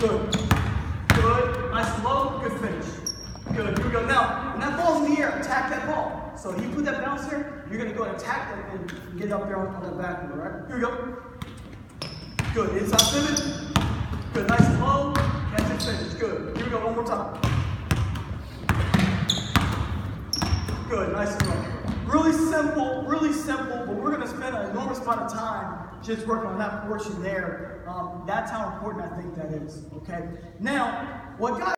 Good. Good. Nice and low. Good finish. Good. Here we go. Now, when that ball's in the air, attack that ball. So you put that bounce there, you're going to go and attack that and get up there on, the back it, right? Here we go. Good. Inside pivot. Good. Nice and low. Catch and finish. Good. Here we go. One more time. Good. Nice and low. Really simple, really simple, of time just working on that portion there. Um, that's how important I think that is. Okay. Now, what got